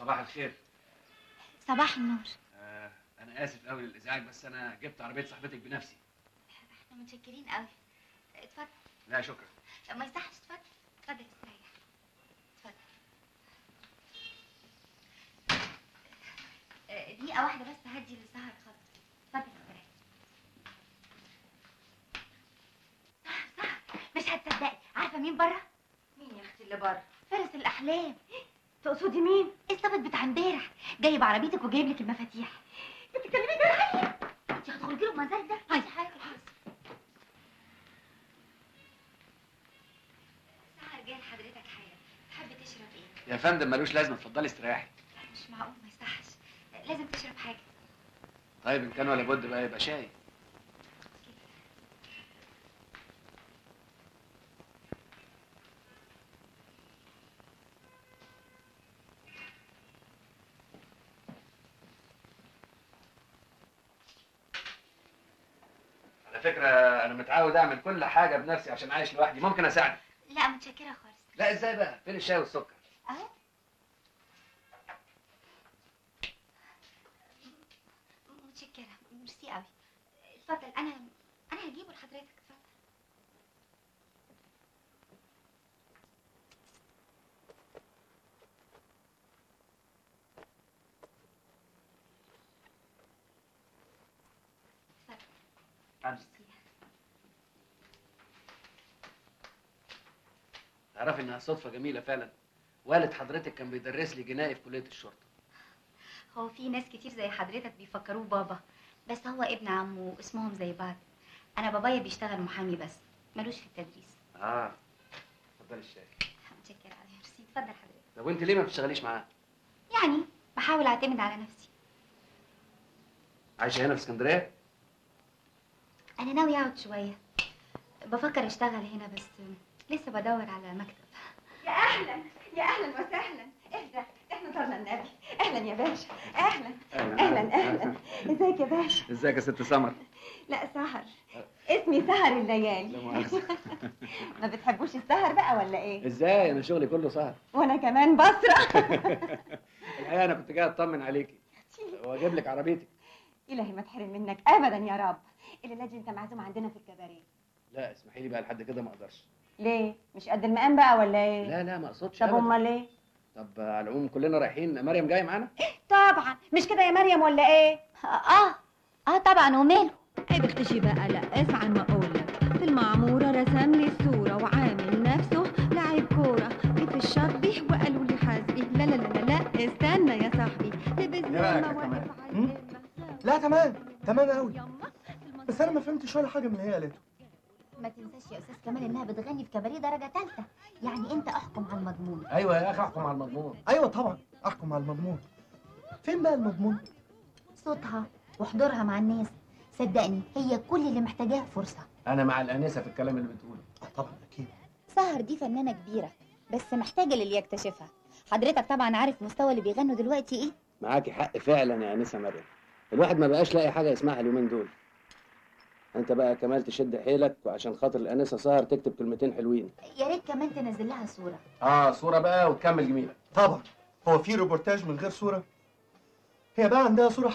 صباح الخير. صباح النور. آه أنا آسف قوي للإزعاج بس أنا جبت عربية صاحبتك بنفسي. إحنا متشكرين قوي اتفضل. لا شكرا. لو ما يصحش اتفضل. اتفضل استريح. اتفضل. آه، دقيقة واحدة بس هدي لسهر خط اتفضل استريح. سهر سهر مش هتصدقي. عارفة مين بره؟ مين يا أختي اللي بره؟ فارس الأحلام. تقصدي مين؟ الظابط بتاع امبارح. جاي بعربيتك وجايب لك المفاتيح. بتتكلمي جرحية انت هتخرجي له بمزاج ده؟ لحضرتك حاجة تحب تشرب إيه؟ يا فندم ملوش لازمة. اتفضلي استريحي. لا مش معقول ما يصحش لازم تشرب حاجة. طيب إن كان ولا بد بقى يبقى شاي. على فكرة أنا متعود أعمل كل حاجة بنفسي عشان عايش لوحدي، ممكن أساعدك. لا متشكرة خالص لا إزاي بقى؟ فين الشاي والسكر؟ اهو متشكرة ميرسي قوي اتفضل أنا أنا هجيبه لحضرتك أمس. تعرفي إنها صدفة جميلة فعلا. والد حضرتك كان بيدرس لي جنائي في كلية الشرطة. هو في ناس كتير زي حضرتك بيفكروه بابا بس هو ابن عمه اسمهم زي بعض أنا بابايا بيشتغل محامي بس ملوش في التدريس آه. اتفضلي الشاي. متشكرة قوي ميرسي اتفضل حضرتك طب وأنت ليه ما بتشتغليش معاه؟ يعني بحاول أعتمد على نفسي عايشة هنا في اسكندرية؟ أنا ناوي أقعد شوية بفكر أشتغل هنا بس لسه بدور على مكتب يا أهلا يا أهلا وسهلا اهدى إحنا صرنا النبي أهلا يا باشا أهلا أهلا أهلا إزيك يا باشا إزيك يا ست سمر؟ لا سهر اسمي سهر الليالي. ما بتحبوش السهر بقى ولا إيه إزاي؟ أنا شغلي كله سهر. وأنا كمان بسرح الحقيقة أنا كنت جاي أطمن عليكي. وأجيب لك عربيتك. إلهي ما تحرم منك. ابدا يا رب. الليلة دي انت معزوم عندنا في الكباريه لا اسمحي لي بقى لحد كده ما أقدرش. ليه؟ مش قد المقام بقى ولا إيه؟ لا لا ما أقصدش. طب أبداً. أمال إيه؟ طب على العموم كلنا رايحين. مريم جاية معانا؟ طبعا. مش كده يا مريم ولا إيه؟ آه آه طبعا. وماله؟ عيب اختشي بقى؟ لا اسعى ما اقولك في المعمورة رسم لي الصورة وعامل نفسه لاعب كورة. جه في الشطبي وقالوا لي حاسبي. لا لا لا لا استنى يا صاحبي. لبس لا تمام. تمام قوي بس أنا ما فهمتش ولا حاجة من اللي هي قالته. ما تنساش يا أستاذ كمال إنها بتغني في كباريه درجة ثالثه يعني أنت أحكم على المضمون. أيوه يا أخي أحكم على المضمون. أيوه طبعا أحكم على المضمون. فين بقى المضمون؟ صوتها وحضورها مع الناس. صدقني هي كل اللي محتاجاه فرصة. أنا مع الأنسة في الكلام اللي بتقوله. آه طبعا أكيد. سهر دي فنانة كبيرة بس محتاجة للي يكتشفها. حضرتك طبعا عارف مستوى اللي بيغنوا دلوقتي إيه؟ معاكي حق فعلا يا أنسة مريم. الواحد ما بقاش لاقي حاجة يسمعها اليومين دول. انت بقى كمال تشد حيلك وعشان خاطر الأنسة سهر تكتب كلمتين حلوين. يا ريت كمان تنزل لها صورة. آه صورة بقى وتكمل جميلة. طبعا. هو في روبورتاج من غير صورة؟ هي بقى عندها صورة